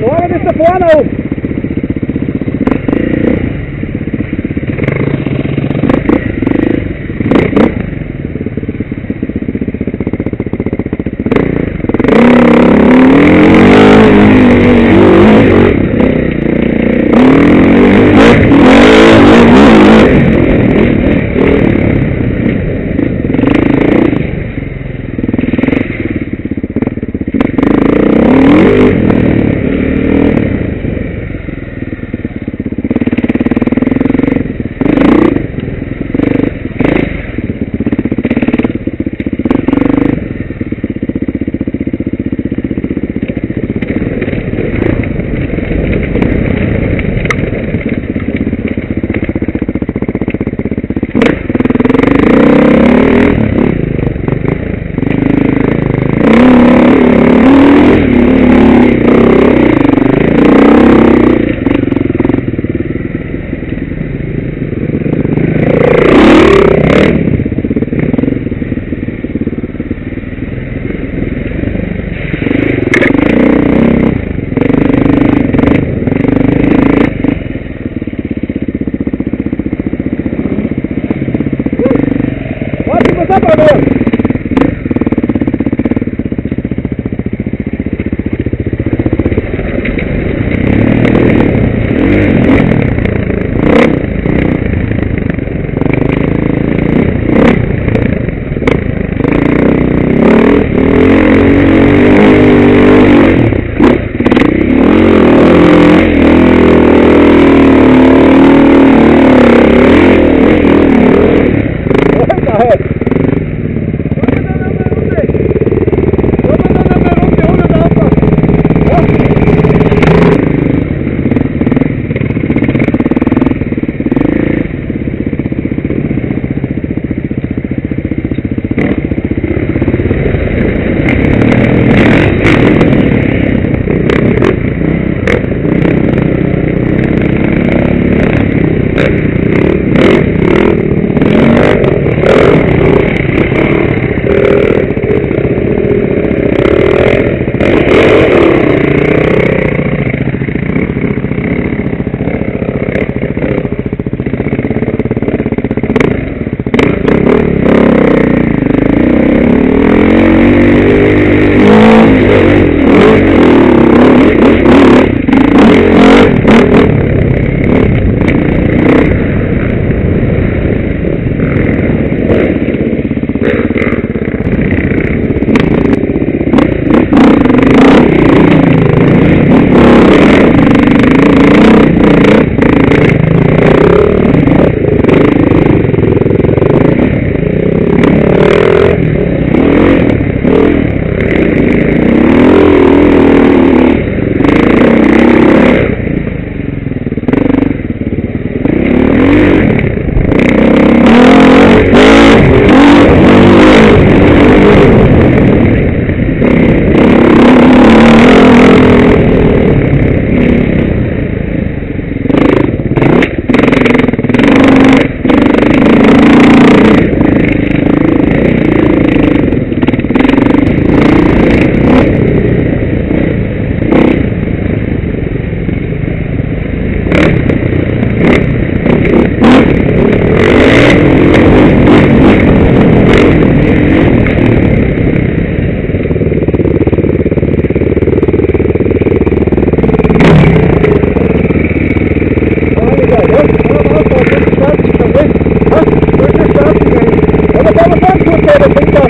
Juan Estepuano. Salvador. Well, the first one said, I think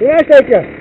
Quem é esse aí, Tia?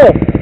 Go?